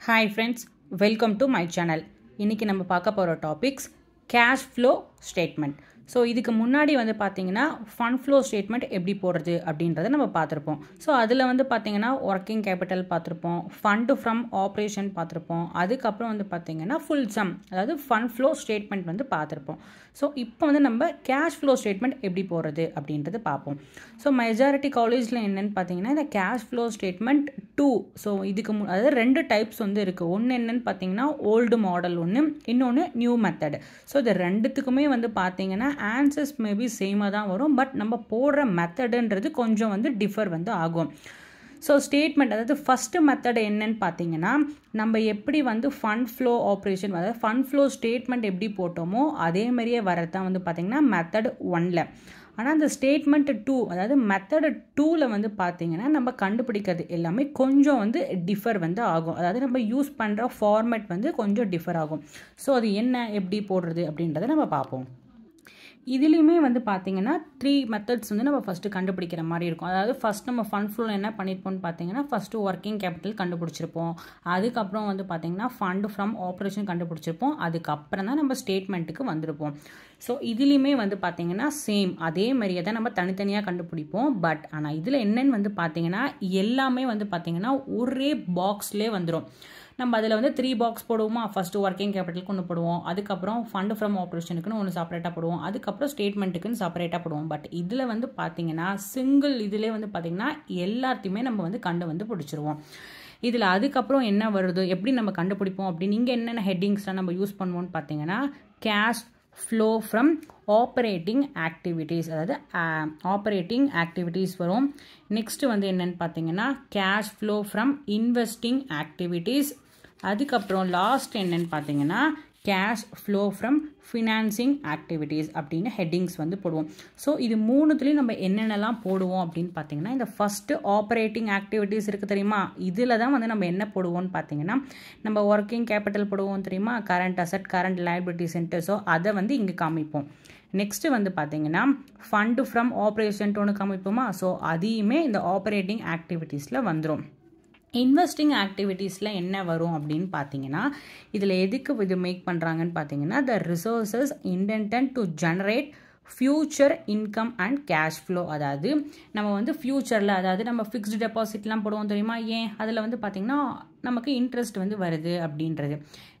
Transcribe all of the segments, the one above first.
Hi friends welcome to my channel இன்றைக்கி நம்ம பார்க்க போகிற topics cash flow statement so இதுக்கு முன்னாடி வந்து பார்த்தீங்கன்னா ஃபண்ட் ஃப்ளோ ஸ்டேட்மெண்ட் எப்படி போடுறது அப்படின்றத நம்ம பார்த்துருப்போம். ஸோ அதில் வந்து பார்த்தீங்கன்னா ஒர்க்கிங் கேபிட்டல் பார்த்துருப்போம் ஃபண்டு ஃப்ரம் ஆப்ரேஷன் பார்த்துருப்போம் அதுக்கப்புறம் வந்து பார்த்தீங்கன்னா ஃபுல் சம் அதாவது ஃபண்ட் ஃப்ளோ ஸ்டேட்மெண்ட் வந்து பார்த்துருப்போம். ஸோ இப்போ வந்து நம்ம கேஷ் ஃப்ளோ ஸ்டேட்மெண்ட் எப்படி போடுறது அப்படின்றது பார்ப்போம். ஸோ மெஜாரிட்டி காலேஜில் என்னென்னு பார்த்தீங்கன்னா இந்த cash flow statement too so இதுக்கு மு அதாவது ரெண்டு டைப்ஸ் வந்து இருக்குது ஒன்று என்னென்னு பார்த்தீங்கன்னா ஓல்டு மாடல் ஒன்று இன்னொன்று நியூ மெத்தட் ஸோ இது ரெண்டுத்துக்குமே வந்து பார்த்தீங்கன்னா ஆன்சர்ஸ் மேபி சேமாக தான் வரும் பட் நம்ம போடுற மெத்தடுன்றது கொஞ்சம் வந்து டிஃபர் வந்து ஆகும். ஸோ ஸ்டேட்மெண்ட் அதாவது ஃபஸ்ட்டு மெத்தட் என்னன்னு பார்த்தீங்கன்னா நம்ம எப்படி வந்து ஃபண்ட் ஃப்ளோ ஆப்ரேஷன் அதாவது ஃபண்ட் ஃப்ளோ ஸ்டேட்மெண்ட் எப்படி போட்டோமோ அதே மாதிரியே வரதான் தான் வந்து பார்த்திங்கன்னா மெத்தட் ஒனில். ஆனால் அந்த ஸ்டேட்மெண்ட் டூ அதாவது மெத்தடு டூவில் வந்து பார்த்தீங்கன்னா நம்ம கண்டுபிடிக்கிறது எல்லாமே கொஞ்சம் வந்து டிஃபர் வந்து ஆகும். அதாவது நம்ம யூஸ் பண்ணுற ஃபார்மேட் வந்து கொஞ்சம் டிஃபர் ஆகும். ஸோ அது என்ன எப்படி போடுறது அப்படின்றத நம்ம பார்ப்போம். இதுலேயுமே வந்து பார்த்தீங்கன்னா த்ரீ மெத்தட்ஸ் வந்து நம்ம ஃபஸ்ட்டு கண்டுபிடிக்கிற மாதிரி இருக்கும். அதாவது ஃபஸ்ட் நம்ம ஃபண்ட் ஃப்ளோவில் என்ன பண்ணியிருப்போம்னு பார்த்தீங்கன்னா ஃபஸ்ட்டு ஒர்க்கிங் கேபிட்டல் கண்டுபிடிச்சிருப்போம். அதுக்கப்புறம் வந்து பார்த்தீங்கன்னா ஃபண்டு ஃப்ரம் ஆப்ரேஷன் கண்டுபிடிச்சிருப்போம். அதுக்கப்புறம் தான் நம்ம ஸ்டேட்மெண்ட்டுக்கு வந்திருப்போம். ஸோ இதுலேயுமே வந்து பார்த்தீங்கன்னா சேம் அதே மாதிரியே தான் நம்ம தனித்தனியாக கண்டுபிடிப்போம். பட் ஆனால் இதில் என்னென்னு வந்து பார்த்தீங்கன்னா எல்லாமே வந்து பார்த்தீங்கன்னா ஒரே பாக்ஸ்லேயே வந்துடும் நம்ம அதில் வந்து த்ரீ பாக்ஸ் போடுவோமா? ஃபஸ்ட்டு ஒர்க்கிங் கேபிட்டலுக்கு ஒன்று போடுவோம். அதுக்கப்புறம் ஃபண்டு ஃப்ரம் ஆப்ரேஷனுக்குன்னு ஒன்று செப்பரேட்டாக போடுவோம். அதுக்கப்புறம் ஸ்டேட்மெண்ட்டுக்குன்னு செப்பரேட்டாக போடுவோம். பட் இதில் வந்து பார்த்தீங்கன்னா சிங்கிள் இதிலே வந்து பார்த்தீங்கன்னா எல்லாத்தையுமே நம்ம வந்து கண்டு வந்து பிடிச்சிருவோம். இதில் அதுக்கப்புறம் என்ன வருது? எப்படி நம்ம கண்டுபிடிப்போம்? அப்படின்னு இங்கே என்னென்ன ஹெட்டிங்ஸ்லாம் நம்ம யூஸ் பண்ணுவோம்னு பார்த்தீங்கன்னா cash flow from operating activities அதாவது ஆப்ரேட்டிங் ஆக்டிவிட்டீஸ் வரும். நெக்ஸ்ட்டு வந்து என்னென்னு பார்த்தீங்கன்னா cash flow from investing activities அதுக்கப்புறம் லாஸ்ட் என்னென்னு பார்த்தீங்கன்னா cash flow from financing activities அப்படின்னு ஹெட்டிங்ஸ் வந்து போடுவோம். ஸோ இது மூணுத்துலேயும் நம்ம என்னென்னலாம் போடுவோம் அப்படின்னு பார்த்தீங்கன்னா இந்த ஃபஸ்ட்டு ஆப்ரேட்டிங் ஆக்டிவிட்டீஸ் இருக்குது தெரியுமா? இதில் தான் வந்து நம்ம என்ன போடுவோம்னு பார்த்தீங்கன்னா நம்ம ஒர்க்கிங் கேபிட்டல் போடுவோம் தெரியுமா? Current asset current liability center so அதை வந்து இங்கே காமிப்போம். நெக்ஸ்ட்டு வந்து பார்த்தீங்கன்னா ஃபண்டு ஃப்ரம் ஆப்ரேஷன்ட்டு ஒன்று காமிப்போமா? ஸோ அதையுமே இந்த ஆப்ரேட்டிங் ஆக்டிவிட்டீஸில் வந்துடும் இன்வெஸ்டிங் ஆக்டிவிட்டீஸில் என்ன வரும் அப்படின்னு பார்த்தீங்கன்னா இதில் எதுக்கு இது மேக் பண்ணுறாங்கன்னு பார்த்தீங்கன்னா the resources intended to generate future income and cash flow அதாவது நம்ம வந்து ஃப்யூச்சரில் அதாவது நம்ம ஃபிக்ஸ்டு டெபாசிட்லாம் போடுவோம் தெரியுமா? ஏன்? அதில் வந்து பார்த்திங்கன்னா நமக்கு இன்ட்ரெஸ்ட் வந்து வருது அப்படின்றது.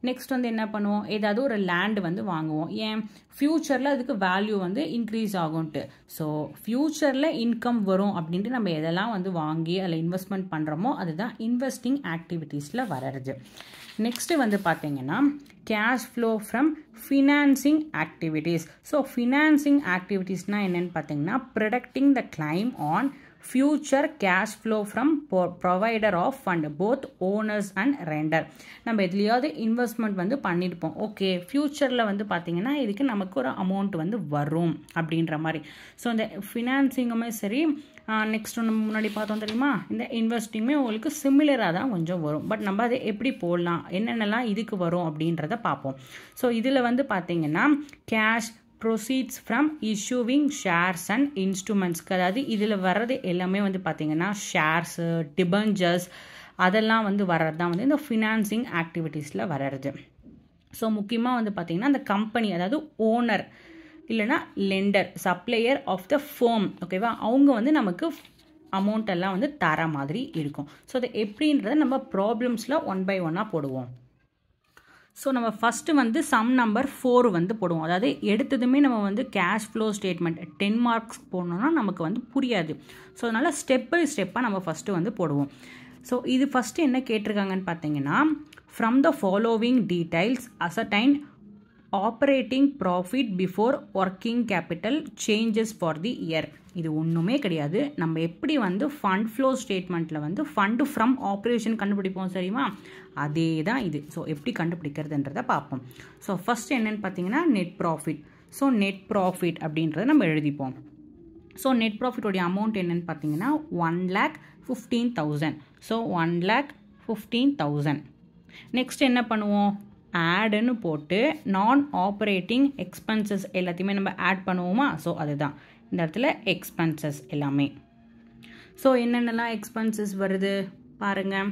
நெக்ஸ்ட் வந்து என்ன பண்ணுவோம்? ஏதாவது ஒரு லேண்டு வந்து வாங்குவோம். ஏன்? ஃப்யூச்சரில் அதுக்கு வேல்யூ வந்து இன்க்ரீஸ் ஆகும்ட்டு. ஸோ ஃப்யூச்சரில் இன்கம் வரும் அப்படின்ட்டு நம்ம எதெல்லாம் வந்து வாங்கி அதில் இன்வெஸ்ட்மெண்ட் பண்ணுறோமோ அதுதான் இன்வெஸ்டிங் ஆக்டிவிட்டீஸில் வர்றது. நெக்ஸ்ட்டு வந்து பார்த்தீங்கன்னா cash flow from financing activities so financing ஆக்டிவிட்டீஸ்னால் என்னென்னு பார்த்தீங்கன்னா protecting the claim on future cash flow from provider of fund both owners and lender நம்ம எதுலையாவது இன்வெஸ்ட்மெண்ட் வந்து பண்ணியிருப்போம் ஓகே ஃப்யூச்சரில் வந்து பார்த்திங்கன்னா இதுக்கு நமக்கு ஒரு அமௌண்ட் வந்து வரும் அப்படின்ற மாதிரி. ஸோ இந்த ஃபினான்சிங்குமே சரி நெக்ஸ்ட் நம்ம முன்னாடி பார்த்தோம் தெரியுமா? இந்த இன்வெஸ்டிங்குமே உங்களுக்கு சிமிலராக தான் கொஞ்சம் வரும். பட் நம்ம அதை எப்படி போடலாம்? என்னென்னலாம் இதுக்கு வரும் அப்படின்றத பார்ப்போம். ஸோ இதில் வந்து பார்த்திங்கன்னா cash proceeds from issuing shares and இன்ஸ்ட்ருமெண்ட்ஸ்க்கு அதாவது இதில் வர்றது எல்லாமே வந்து பார்த்திங்கன்னா ஷேர்ஸு டிபஞ்சர்ஸ் அதெல்லாம் வந்து வர்றது தான் வந்து இந்த ஃபினான்சிங் ஆக்டிவிட்டீஸில் வர்றது. ஸோ முக்கியமாக வந்து பார்த்திங்கன்னா அந்த கம்பெனி அதாவது ஓனர் இல்லைனா lender supplier of the firm ஓகேவா அவங்க வந்து நமக்கு அமௌண்ட் எல்லாம் வந்து தர மாதிரி இருக்கும். ஸோ அது எப்படின்றத நம்ம ப்ராப்ளம்ஸில் ஒன் பை ஒன்னாக போடுவோம். ஸோ நம்ம ஃபஸ்ட்டு வந்து சம் நம்பர் ஃபோர் வந்து போடுவோம். அதாவது எடுத்ததுமே நம்ம வந்து cash flow statement ten marks போடணுன்னா நமக்கு வந்து புரியாது. ஸோ அதனால் ஸ்டெப் பை ஸ்டெப்பாக நம்ம ஃபஸ்ட்டு வந்து போடுவோம். ஸோ இது ஃபஸ்ட்டு என்ன கேட்டிருக்காங்கன்னு பார்த்தீங்கன்னா from the following details ascertain operating profit before working capital changes for the year இது ஒன்றுமே கிடையாது. நம்ம எப்படி வந்து ஃபண்ட் ஃப்ளோ ஸ்டேட்மெண்ட்டில் வந்து ஃபண்டு ஃப்ரம் ஆப்ரேஷன் கண்டுபிடிப்போம் சரிமா அதே தான் இது. ஸோ எப்படி கண்டுபிடிக்கிறதுன்றதை பார்ப்போம். ஸோ ஃபஸ்ட் என்னென்னு பார்த்தீங்கன்னா net profit so net profit அப்படின்றத நம்ம எழுதிப்போம். ஸோ நெட் ப்ராஃபிட்டோடைய அமௌண்ட் என்னென்னு பார்த்தீங்கன்னா one lakh fifteen thousand so one lakh fifteen thousand next என்ன பண்ணுவோம்? ஆடுன்னு போட்டு நான் ஆப்ரேட்டிங் எக்ஸ்பென்சஸ் எல்லாத்தையுமே நம்ம ஆட் பண்ணுவோமா? ஸோ அதுதான். இந்த இடத்துல எக்ஸ்பென்சஸ் எல்லாமே. ஸோ என்னென்னலாம் எக்ஸ்பென்சஸ் வருது? பாருங்கள்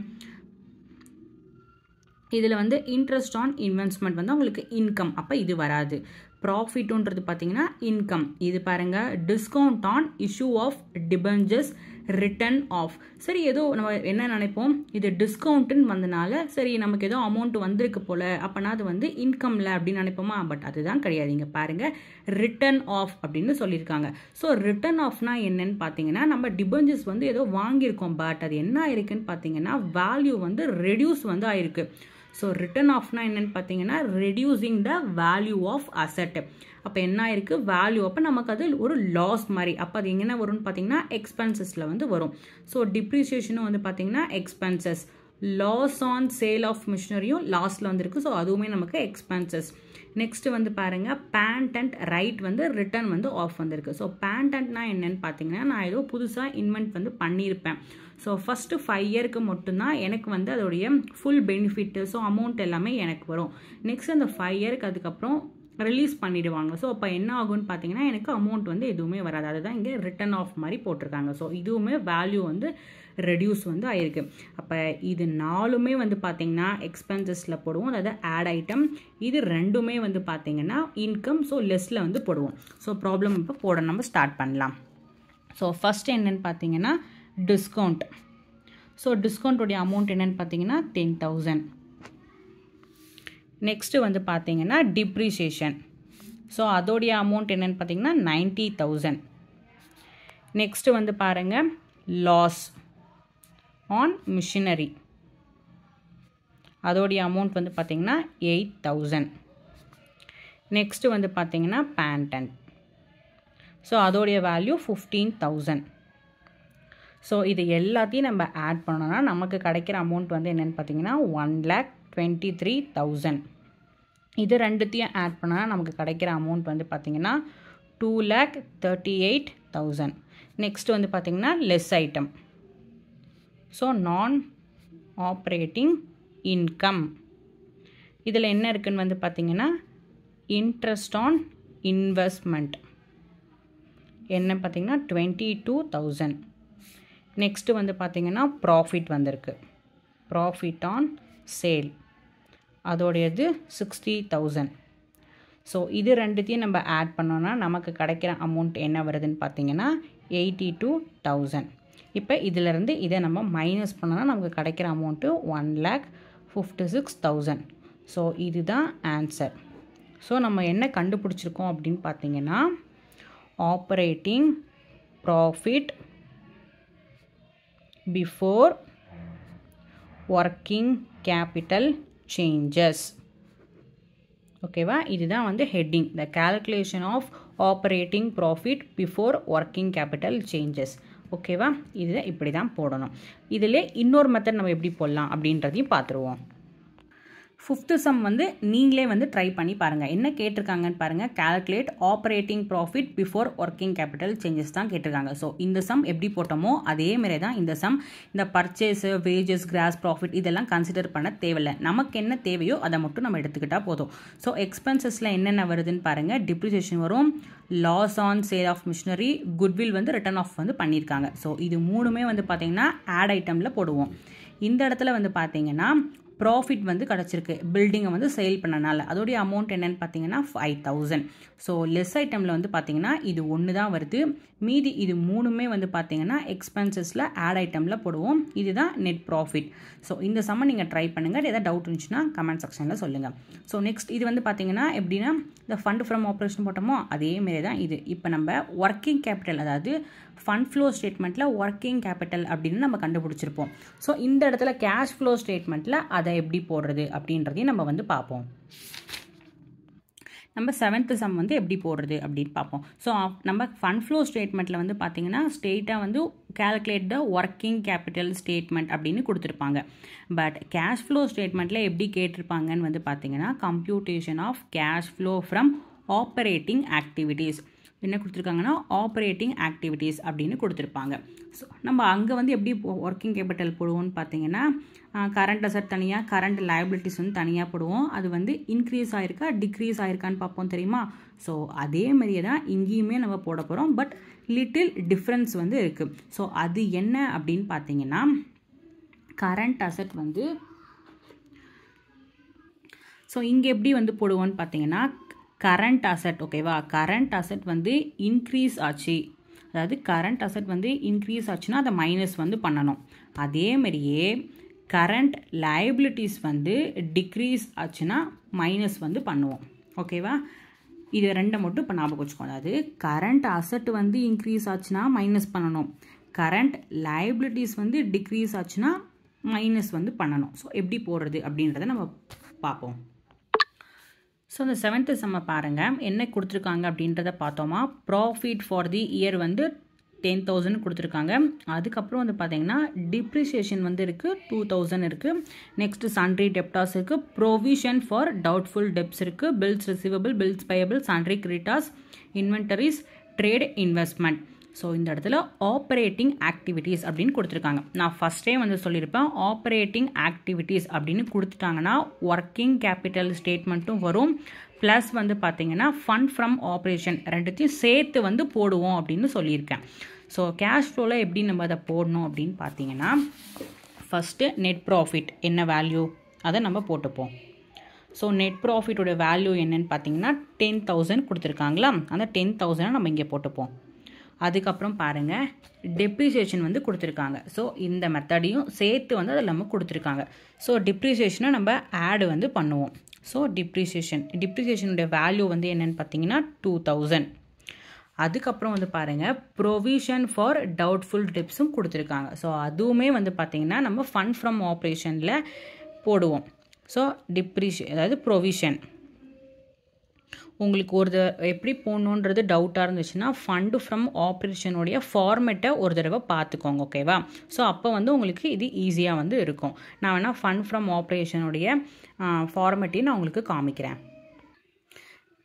இதில் வந்து இன்ட்ரெஸ்ட் ஆன் இன்வெஸ்ட்மெண்ட் வந்து உங்களுக்கு இன்கம் அப்போ இது வராது. ப்ராஃபிட்டுன்றது பார்த்தீங்கன்னா இன்கம் இது பாருங்கள் discount on issue of debentures written off சரி ஏதோ நம்ம என்ன நினைப்போம்? இது டிஸ்கவுண்ட்டுன்னு வந்தனால சரி நமக்கு ஏதோ அமௌண்ட் வந்திருக்கு போல அப்போனா அது வந்து இன்கம்ல அப்படின்னு நினைப்போமா? பட் அதுதான் கிடையாது. இங்கே பாருங்கள் ரிட்டர்ன் ஆஃப் அப்படின்னு சொல்லியிருக்காங்க. ஸோ ரிட்டர்ன் ஆஃப்னா என்னன்னு பார்த்தீங்கன்னா நம்ம டிபெஞ்சஸ் வந்து ஏதோ வாங்கியிருக்கோம் பட் அது என்ன ஆயிருக்குன்னு பார்த்தீங்கன்னா வேல்யூ வந்து ரெடியூஸ் வந்து ஆயிருக்கு. ஸோ ரிட்டர்ன் ஆஃப்னா என்னன்னு பார்த்தீங்கன்னா reducing the value of asset அப்போ என்ன ஆயிருக்கு? வேல்யூ அப்போ நமக்கு அது ஒரு லாஸ் மாதிரி. அப்போ அது எங்கே வரும்னு பார்த்தீங்கன்னா எக்ஸ்பென்சஸில் வந்து வரும். ஸோ டிப்ரிசியேஷனும் வந்து பார்த்தீங்கன்னா expenses loss on sale of மிஷினரியும் லாஸில் வந்துருக்கு. ஸோ அதுவுமே நமக்கு எக்ஸ்பென்சஸ் நெக்ஸ்ட் வந்து பாருங்க பேண்ட் அண்ட் ரைட் வந்து ரிட்டர்ன் வந்து ஆஃப் வந்திருக்கு. ஸோ பேண்ட் அண்ட்னா என்னன்னு பார்த்தீங்கன்னா நான் ஏதோ புதுசாக இன்வென்ட் வந்து பண்ணியிருப்பேன் ஸோ ஃபஸ்ட்டு ஃபைவ் இயருக்கு மட்டும்தான் எனக்கு வந்து அதோடைய ஃபுல் பெனிஃபிட்டு ஸோ அமௌண்ட் எல்லாமே எனக்கு வரும். நெக்ஸ்ட் அந்த ஃபைவ் இயருக்கு அதுக்கப்புறம் ரிலீஸ் பண்ணிவிடுவாங்க ஸோ அப்போ என்ன ஆகும்னு பார்த்தீங்கன்னா எனக்கு அமௌண்ட் வந்து எதுவுமே வராது. அதுதான் இங்கே ரிட்டர்ன் ஆஃப் மாதிரி போட்டிருக்காங்க. ஸோ இதுவுமே வேல்யூ வந்து ரெடியூஸ் வந்து ஆயிருக்கு. அப்போ இது நாலுமே வந்து பார்த்தீங்கன்னா எக்ஸ்பென்சஸில் போடுவோம். அதாவது ஆட் ஐட்டம் இது ரெண்டுமே வந்து பார்த்தீங்கன்னா இன்கம் ஸோ லெஸ்ஸில் வந்து போடுவோம். ஸோ ப்ராப்ளம் இப்போ போட நம்ம ஸ்டார்ட் பண்ணலாம். ஸோ ஃபஸ்ட் என்னென்னு பார்த்தீங்கன்னா டிஸ்கவுண்ட் ஸோ டிஸ்கவுண்ட்டுடைய அமௌண்ட் என்னென்னு பார்த்தீங்கன்னா டென் தௌசண்ட் நெக்ஸ்ட்டு வந்து பார்த்தீங்கன்னா டிப்ரிசியேஷன் ஸோ அதோடைய அமௌண்ட் என்னென்னு பார்த்தீங்கன்னா நைன்ட்டி தௌசண்ட் நெக்ஸ்ட்டு வந்து பாருங்கள் லாஸ் ஆன் மிஷினரி அதோடைய அமௌண்ட் வந்து பார்த்தீங்கன்னா எயிட் தௌசண்ட் நெக்ஸ்ட்டு வந்து பார்த்தீங்கன்னா பேண்டன் ஸோ அதோடைய வேல்யூ ஃபிஃப்டீன் தௌசண்ட் ஸோ இது எல்லாத்தையும் நம்ம ஆட் பண்ணோன்னா நமக்கு கிடைக்கிற அமௌண்ட் வந்து என்னென்னு பார்த்தீங்கன்னா one lakh twenty three thousand இது ரெண்டுத்தையும் ஆட் பண்ணால் நமக்கு கிடைக்கிற அமௌண்ட் வந்து பார்த்திங்கன்னா two lakh thirty eight thousand next வந்து பார்த்திங்கன்னா less item so non operating income இதில் என்ன இருக்குதுன்னு வந்து பார்த்திங்கன்னா இன்ட்ரெஸ்ட் ஆன் இன்வெஸ்ட்மெண்ட் என்ன பார்த்திங்கன்னா டுவெண்ட்டி டூ தௌசண்ட் நெக்ஸ்ட்டு வந்து பார்த்திங்கன்னா ப்ராஃபிட் வந்திருக்கு. ப்ராஃபிட் ஆன் சேல் அதோடையது சிக்ஸ்டி தௌசண்ட். ஸோ இது ரெண்டுத்தையும் நம்ம ஆட் பண்ணோன்னா நமக்கு கிடைக்கிற அமௌண்ட் என்ன வருதுன்னு பார்த்தீங்கன்னா எயிட்டி டூ தௌசண்ட். இப்போ இதிலேருந்து இதை நம்ம மைனஸ் பண்ணோன்னா நமக்கு கிடைக்கிற amount one lakh fifty six thousand. So இதுதான் ஆன்சர் ஸோ நம்ம என்ன கண்டுபிடிச்சிருக்கோம் அப்படின்னு பார்த்தீங்கன்னா operating profit before working capital changes ஓகேவா இதுதான் வந்து heading the calculation of operating profit before working capital changes ஓகேவா இது இப்படி தான் போடணும். இதில் இன்னொரு மெத்தட் நம்ம எப்படி போடலாம் அப்படின்றதையும் பார்த்துருவோம். ஃபிஃப்த்து சம் வந்து நீங்களே வந்து ட்ரை பண்ணி பாருங்கள் என்ன கேட்டிருக்காங்கன்னு பாருங்கள் calculate operating profit before working capital changes தான் கேட்டிருக்காங்க. ஸோ இந்த சம் எப்படி போட்டோமோ அதே மாதிரி தான் இந்த சம் இந்த பர்ச்சேஸு வேஜஸ் கிராஸ் ப்ராஃபிட் இதெல்லாம் கன்சிடர் பண்ண தேவையில்லை. நமக்கு என்ன தேவையோ அதை மட்டும் நம்ம எடுத்துக்கிட்டால் போதும். ஸோ எக்ஸ்பென்சஸில் என்னென்ன வருதுன்னு பாருங்கள் டிப்ரிசியேஷன் வரும். Loss on sale of machinery goodwill வந்து ரிட்டர்ன் ஆஃப் வந்து பண்ணியிருக்காங்க. ஸோ இது மூணுமே வந்து பார்த்திங்கன்னா ஆட் ஐட்டமில் போடுவோம். இந்த இடத்துல வந்து பார்த்தீங்கன்னா ப்ராஃபிட் வந்து கிடச்சிருக்கு. பில்டிங்கை வந்து சேல் பண்ணனால. அதோடைய அமௌண்ட் என்னன்னு பார்த்தீங்கன்னா ஃபைவ் தௌசண்ட் ஸோ லெஸ் ஐட்டமில் வந்து பார்த்தீங்கன்னா இது ஒன்று தான் வருது. மீதி இது மூணுமே வந்து பார்த்தீங்கன்னா எக்ஸ்பென்சஸில் ஆட் ஐட்டமில் போடுவோம். இதுதான் நெட் ப்ராஃபிட் ஸோ இந்த சம்ம நீங்கள் ட்ரை பண்ணுங்கள் ஏதாவது டவுட் இருந்துச்சுன்னா கமெண்ட் செக்ஷனில் சொல்லுங்கள் ஸோ நெக்ஸ்ட் இது வந்து பார்த்தீங்கன்னா எப்படின்னா இந்த ஃபண்ட் ஃப்ரம் ஆப்ரேஷன் போட்டோமோ அதே மாரி தான் இது. இப்போ நம்ம ஒர்க்கிங் கேபிட்டல் அதாவது ஃபண்ட் ஃப்ளோ ஸ்டேட்மெண்ட்டில் ஒர்க்கிங் கேபிட்டல் அப்படின்னு நம்ம கண்டுபிடிச்சிருப்போம். ஸோ இந்த இடத்துல கேஷ் ஃப்ளோ ஸ்டேட்மெண்ட்டில் அதை எப்படி போடுறது அப்படின்றதையும் நம்ம வந்து பார்ப்போம். நம்ம செவன்த்து சம் வந்து எப்படி போடுறது அப்படின்னு பார்ப்போம். ஸோ நம்ம ஃபண்ட் ஃப்ளோ ஸ்டேட்மெண்ட்டில் வந்து பார்த்தீங்கன்னா ஸ்டேட்டாக வந்து calculate the working capital statement அப்படின்னு கொடுத்துருப்பாங்க. பட் கேஷ் ஃப்ளோ ஸ்டேட்மெண்ட்டில் எப்படி கேட்டிருப்பாங்கன்னு வந்து பார்த்தீங்கன்னா computation of cash flow from operating activities என்ன கொடுத்துருக்காங்கன்னா ஆப்ரேட்டிங் ஆக்டிவிட்டீஸ் அப்படின்னு கொடுத்துருப்பாங்க. ஸோ நம்ம அங்கே வந்து எப்படி ஒர்க்கிங் கேபிட்டல் போடுவோம்னு பார்த்தீங்கன்னா கரண்ட் அசட் தனியாக கரண்ட் லயபிலிட்டிஸ் வந்து தனியாக போடுவோம். அது வந்து இன்க்ரீஸ் ஆயிருக்கா டிக்ரீஸ் ஆயிருக்கான்னு பார்ப்போம் தெரியுமா? ஸோ அதே மாதிரியே தான் இங்கேயுமே நம்ம போட போகிறோம் பட் லிட்டில் டிஃப்ரென்ஸ் வந்து இருக்குது ஸோ அது என்ன அப்படின்னு பார்த்தீங்கன்னா கரண்ட் அசட் வந்து ஸோ இங்கே எப்படி வந்து போடுவோன்னு பார்த்தீங்கன்னா கரண்ட் அசட் ஓகேவா கரண்ட் அசட் வந்து இன்க்ரீஸ் ஆச்சு. அதாவது கரண்ட் அசட் வந்து இன்க்ரீஸ் ஆச்சுன்னா அதை மைனஸ் வந்து பண்ணணும். அதே மாதிரியே கரண்ட் லயபிலிட்டிஸ் வந்து டிக்ரீஸ் ஆச்சுன்னா மைனஸ் வந்து பண்ணுவோம். ஓகேவா இது ரெண்டை மட்டும் இப்போ ஞாபகம் வச்சுக்கோங்க. அதாவது கரண்ட் அசட் வந்து இன்க்ரீஸ் ஆச்சுன்னா மைனஸ் பண்ணணும். கரண்ட் லயபிலிட்டிஸ் வந்து டிக்ரீஸ் ஆச்சுன்னா மைனஸ் வந்து பண்ணணும். ஸோ எப்படி போடுறது அப்படின்றத நம்ம பார்ப்போம். ஸோ அந்த செவன்த்து செம்ம பாருங்கள் என்ன கொடுத்துருக்காங்க அப்படின்றத பார்த்தோமா? ப்ராஃபிட் ஃபார் தி இயர் வந்து டென் தௌசண்ட் கொடுத்துருக்காங்க. அதுக்கப்புறம் வந்து பார்த்தீங்கன்னா டிப்ரிசியேஷன் வந்து இருக்குது டூ தௌசண்ட் இருக்குது நெக்ஸ்ட்டு சன்ரி டெப்டாஸ் இருக்குது ப்ரொவிஷன் ஃபார் டவுட்ஃபுல் டெப்ஸ் இருக்குது bills receivable bills payable sundry creditors inventories trade investment so இந்த இடத்துல ஆப்ரேட்டிங் ஆக்டிவிட்டீஸ் அப்படின்னு கொடுத்துருக்காங்க. நான் ஃபஸ்ட்டே வந்து சொல்லியிருப்பேன் ஆப்ரேட்டிங் ஆக்டிவிட்டீஸ் அப்படின்னு கொடுத்துட்டாங்கன்னா ஒர்க்கிங் கேபிட்டல் ஸ்டேட்மெண்ட்டும் வரும். ப்ளஸ் வந்து பார்த்தீங்கன்னா ஃபண்ட் ஃப்ரம் ஆப்ரேஷன் ரெண்டுத்தையும் சேர்த்து வந்து போடுவோம் அப்படின்னு சொல்லியிருக்கேன். ஸோ கேஷ் ஃப்ளோவில் எப்படி நம்ம அதை போடணும் அப்படின்னு பார்த்தீங்கன்னா ஃபஸ்ட்டு நெட் ப்ராஃபிட் என்ன வேல்யூ அதை நம்ம போட்டுப்போம். ஸோ நெட் ப்ராஃபிட்டோட வேல்யூ என்னன்னு பார்த்தீங்கன்னா டென் தௌசண்ட் கொடுத்துருக்காங்களா? அந்த டென் தௌசண்டை நம்ம இங்கே போட்டுப்போம். அதுக்கப்புறம் பாருங்கள் டெப்ரிசியேஷன் வந்து கொடுத்துருக்காங்க. ஸோ இந்த மெத்தடையும் சேர்த்து வந்து அதில் நம்ம கொடுத்துருக்காங்க. ஸோ டிப்ரிசியேஷனை நம்ம ஆடு வந்து பண்ணுவோம். ஸோ டிப்ரிசியேஷன் டிப்ரிசியேஷனுடைய வேல்யூ வந்து என்னென்னு பார்த்தீங்கன்னா டூ தௌசண்ட் அதுக்கப்புறம் வந்து பாருங்கள் ப்ரொவிஷன் ஃபார் டவுட்ஃபுல் டிப்ஸும் கொடுத்துருக்காங்க. ஸோ அதுவுமே வந்து பார்த்திங்கன்னா நம்ம ஃபண்ட் ஃப்ரம் ஆப்ரேஷனில் போடுவோம். ஸோ டிப்ரிஷி அதாவது ப்ரொவிஷன் உங்களுக்கு ஒரு எப்படி போடணுன்றது டவுட்டாக இருந்துச்சுன்னா ஃபண்டு ஃப்ரம் ஆப்ரேஷனுடைய ஃபார்மெட்டை ஒரு தடவை பார்த்துக்கோங்க ஓகேவா ஸோ அப்போ வந்து உங்களுக்கு இது ஈஸியாக வந்து இருக்கும். நான் வேணால் ஃபண்ட் ஃப்ரம் ஆப்ரேஷனுடைய ஃபார்மெட்டையும் நான் உங்களுக்கு காமிக்கிறேன்.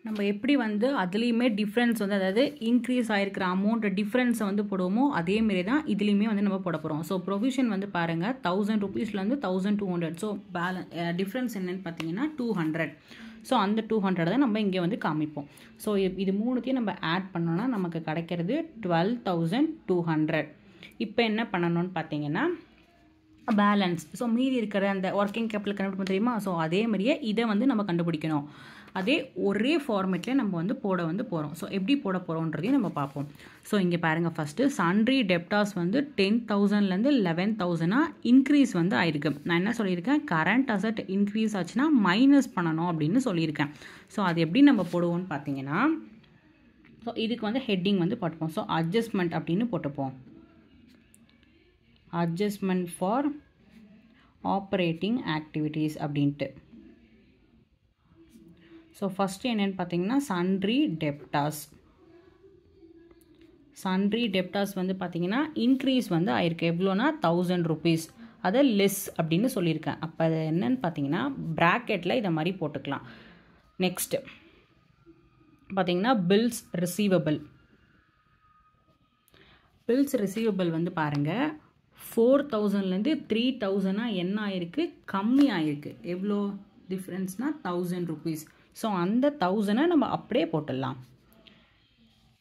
நம்ம எப்படி வந்து அதுலேயுமே டிஃப்ரென்ஸ் வந்து அதாவது இன்க்ரீஸ் ஆகிருக்கிற அமௌண்ட் டிஃப்ரென்ஸை வந்து போடுவோமோ அதேமாரி தான் இதுலேயுமே வந்து நம்ம போட போகிறோம் ஸோ ப்ரொவிஷன் வந்து பாருங்கள் thousand ருபீஸ்லேருந்து thousand two hundred so balance difference என்னென்னு பார்த்தீங்கன்னா டூ ஹண்ட்ரட் ஸோ அந்த டூ ஹண்ட்ரட் தான் நம்ம இங்கே வந்து காமிப்போம். ஸோ இது மூணுத்தையும் நம்ம ஆட் பண்ணோன்னா நமக்கு கிடைக்கிறது டுவெல் தௌசண்ட் டூ ஹண்ட்ரட் இப்போ என்ன பண்ணணும்னு பார்த்தீங்கன்னா பேலன்ஸ் ஸோ மீதி இருக்கிற அந்த ஒர்க்கிங் கேபிட்டல் கண்டுபிடிப்போம் தெரியுமா? ஸோ அதே மாதிரியே இதை வந்து நம்ம கண்டுபிடிக்கணும். அதே ஒரே ஃபார்மேட்லேயே நம்ம வந்து போட வந்து போகிறோம் ஸோ எப்படி போட போகிறோன்றதையும் நம்ம பார்ப்போம். ஸோ இங்கே பாருங்கள் ஃபஸ்ட்டு சன்ட்ரி டெப்டாஸ் வந்து டென் தௌசண்ட்லேருந்து லெவன் தௌசண்டாக இன்க்ரீஸ் வந்து ஆயிருக்கு. நான் என்ன சொல்லியிருக்கேன்? கரண்ட் அசட் இன்க்ரீஸ் ஆச்சுன்னா மைனஸ் பண்ணணும் அப்படின்னு சொல்லியிருக்கேன். ஸோ அது எப்படி நம்ம போடுவோம்னு பார்த்தீங்கன்னா ஸோ இதுக்கு வந்து ஹெட்டிங் வந்து போட்டுப்போம். ஸோ அட்ஜஸ்ட்மெண்ட் அப்படின்னு போட்டுப்போம். அட்ஜஸ்ட்மெண்ட் ஃபார் ஆப்ரேட்டிங் ஆக்டிவிட்டீஸ் அப்படின்ட்டு. ஸோ ஃபஸ்ட்டு என்னென்னு பார்த்தீங்கன்னா சன்ட்ரி டெப்டாஸ் சன்ட்ரி டெப்டாஸ் வந்து பார்த்தீங்கன்னா இன்க்ரீஸ் வந்து ஆயிருக்கு. எவ்வளோனா தௌசண்ட் ருபீஸ் அதை லெஸ் அப்படின்னு சொல்லியிருக்கேன். அப்போ அது என்னன்னு பார்த்தீங்கன்னா ப்ராக்கெட்டில் இதை மாதிரி போட்டுக்கலாம். நெக்ஸ்ட்டு பார்த்தீங்கன்னா பில்ஸ் ரிசீவபிள் பில்ஸ் ரிசீவபிள் வந்து பாருங்கள் ஃபோர் தௌசண்ட்லேருந்து த்ரீ தௌசண்டாக என்ன ஆயிருக்கு? கம்மி ஆயிருக்கு. எவ்வளோ டிஃப்ரென்ஸ்னால் தௌசண்ட் ருபீஸ் ஸோ அந்த தௌசண்டை நம்ம அப்படியே போட்டுடலாம்.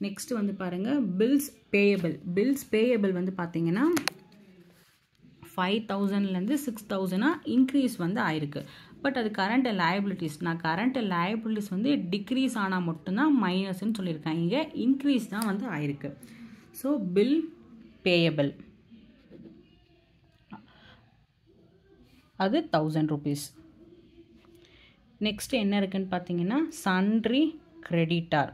நெக்ஸ்ட் வந்து பாருங்கள் பில்ஸ் பேயபிள் பில்ஸ் பேயபிள் வந்து பார்த்தீங்கன்னா ஃபைவ் தௌசண்ட்லேருந்து சிக்ஸ் தௌசண்டாக இன்க்ரீஸ் வந்து ஆயிருக்கு. பட் அது கரண்ட் லயபிலிட்டிஸ் நான் கரண்ட் லயபிலிட்டிஸ் வந்து டிக்ரீஸ் ஆனால் மட்டும்தான் மைனஸ்ன்னு சொல்லியிருக்கேன். இங்கே இன்க்ரீஸ் தான் வந்து ஆயிருக்கு. ஸோ பில் பேயபிள் அது தௌசண்ட் ருபீஸ் நெக்ஸ்ட் என்ன இருக்குன்னு பார்த்தீங்கன்னா சன்ட்ரி கிரெடிட்டார்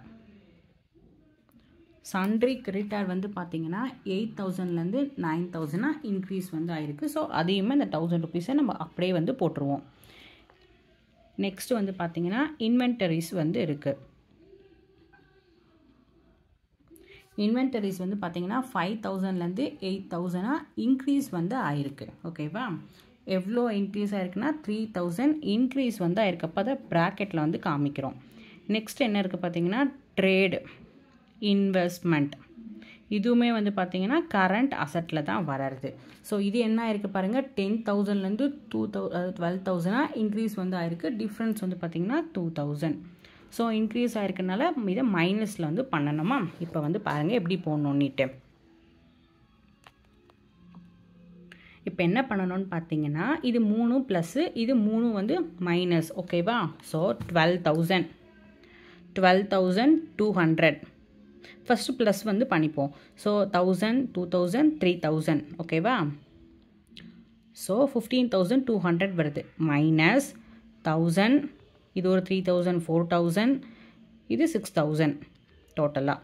சன்ட்ரி கிரெடிட்டார் வந்து பார்த்தீங்கன்னா எயிட் தௌசண்ட்லேருந்து நைன் தௌசண்டாக இன்க்ரீஸ் வந்து ஆயிருக்கு. ஸோ அதையுமே இந்த தௌசண்ட் ருபீஸை நம்ம அப்படியே வந்து போட்டுருவோம். நெக்ஸ்ட் வந்து பார்த்தீங்கன்னா இன்வென்டரிஸ் வந்து இருக்குது இன்வென்டரிஸ் வந்து பார்த்தீங்கன்னா ஃபைவ் தௌசண்ட்லேருந்து எயிட் தௌசண்டாக இன்க்ரீஸ் வந்து ஆயிருக்கு. ஓகேவா எவ்வளோ இன்க்ரீஸ் ஆயிருக்குன்னா த்ரீ தௌசண்ட் இன்க்ரீஸ் வந்து ஆயிருக்கப்போ அதை ப்ராக்கெட்டில் வந்து காமிக்கிறோம். நெக்ஸ்ட் என்ன இருக்குது பார்த்தீங்கன்னா ட்ரேடு இன்வெஸ்ட்மெண்ட் இதுவுமே வந்து பார்த்திங்கன்னா கரண்ட் அசட்டில் தான் வளருது ஸோ இது என்ன ஆயிருக்கு பாருங்கள் டென் தௌசண்ட்லேருந்து டூ தௌ டுவெல் தௌசண்டாக இன்க்ரீஸ் வந்து ஆயிருக்கு. டிஃப்ரென்ஸ் வந்து பார்த்திங்கன்னா டூ தௌசண்ட் ஸோ இன்க்ரீஸ் ஆயிருக்கனால இதை மைனஸில் வந்து பண்ணணுமா? இப்போ வந்து பாருங்கள் எப்படி போடணுன்னுட்டு இப்போ என்ன பண்ணணும்னு பார்த்தீங்கன்னா இது மூணு ப்ளஸ்ஸு இது மூணு வந்து மைனஸ் ஓகேவா so twelve thousand twelve thousand two hundred first plus வந்து பண்ணிப்போம். So thousand two thousand three thousand ஓகேவா so fifteen thousand two hundred வருது. மைனஸ் தௌசண்ட் இது ஒரு த்ரீ தௌசண்ட் ஃபோர் தௌசண்ட் இது சிக்ஸ் தௌசண்ட் டோட்டலாக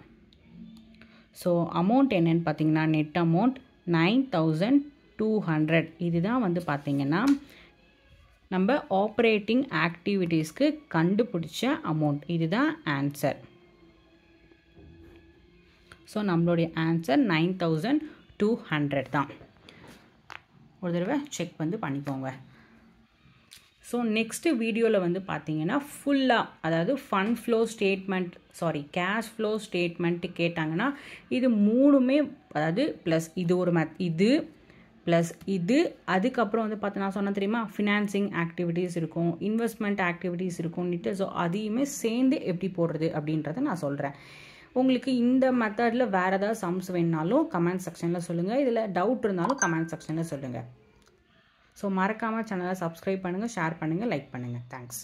ஸோ அமௌண்ட் என்னென்னு பார்த்தீங்கன்னா net amount nine thousand two hundred இதுதான் வந்து பார்த்திங்கன்னா நம்ம ஆப்ரேட்டிங் ஆக்டிவிட்டீஸ்க்கு கண்டுபிடிச்ச அமௌண்ட் இதுதான் ஆன்சர் ஸோ நம்மளுடைய answer nine thousand two hundred தான். ஒரு தடவை செக் வந்து பண்ணிக்கோங்க. ஸோ நெக்ஸ்ட்டு வீடியோவில் வந்து பார்த்தீங்கன்னா ஃபுல்லாக அதாவது fund flow statement sorry cash flow statement கேட்டாங்கன்னா இது மூணுமே அதாவது ப்ளஸ் இது ஒரு மெத் இது ப்ளஸ் இது அதுக்கப்புறம் வந்து பார்த்து நான் சொன்ன தெரியுமா? ஃபினான்சிங் ஆக்டிவிட்டீஸ் இருக்கும் இன்வெஸ்ட்மெண்ட் ஆக்டிவிட்டீஸ் இருக்கும்னுட்டு ஸோ அதையுமே சேர்ந்து எப்படி போடுறது அப்படின்றத நான் சொல்கிறேன் உங்களுக்கு இந்த மெத்தடில் வேறு ஏதாவது சம்ஸ் வேணுனாலும் கமெண்ட் செக்ஷனில் சொல்லுங்கள் இதில் டவுட் இருந்தாலும் கமெண்ட் செக்ஷனில் சொல்லுங்கள் ஸோ மறக்காமல் சேனலை சப்ஸ்கிரைப் பண்ணுங்கள் ஷேர் பண்ணுங்கள் லைக் பண்ணுங்கள் தேங்க்ஸ்